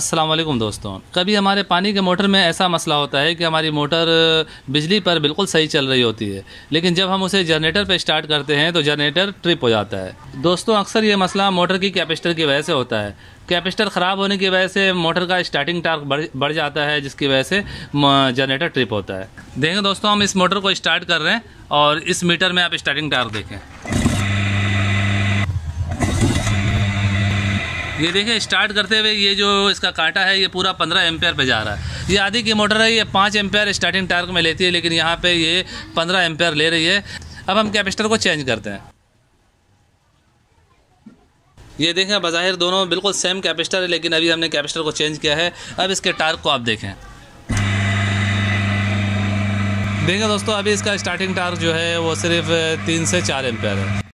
वालेकुम दोस्तों। कभी हमारे पानी के मोटर में ऐसा मसला होता है कि हमारी मोटर बिजली पर बिल्कुल सही चल रही होती है, लेकिन जब हम उसे जनरेटर पर स्टार्ट करते हैं तो जनरेटर ट्रिप हो जाता है। दोस्तों, अक्सर ये मसला मोटर की कैपेसिटर की वजह से होता है। कैपेसिटर ख़राब होने की वजह से मोटर का स्टार्टिंग टार्क बढ़ बढ़ जाता है, जिसकी वजह से जनरेटर ट्रिप होता है। देखें दोस्तों, हम इस मोटर को स्टार्ट कर रहे हैं और इस मीटर में आप स्टार्टिंग टार्क देखें। ये देखें स्टार्ट करते हुए ये जो इसका कांटा है, ये पूरा पंद्रह एम्पेयर पे जा रहा है। ये आधी की मोटर है, ये पाँच एम्पेयर स्टार्टिंग टार्क में लेती है, लेकिन यहाँ पे ये पंद्रह एम्पेयर ले रही है। अब हम कैपेसिटर को चेंज करते हैं। ये देखें बाहिर दोनों बिल्कुल सेम कैपेसिटर है, लेकिन अभी हमने कैपेसिटर को चेंज किया है। अब इसके टार्क को आप देखें। देखें दोस्तों, अभी इसका स्टार्टिंग टार्क जो है, वो सिर्फ़ तीन से चार एम्पेयर है।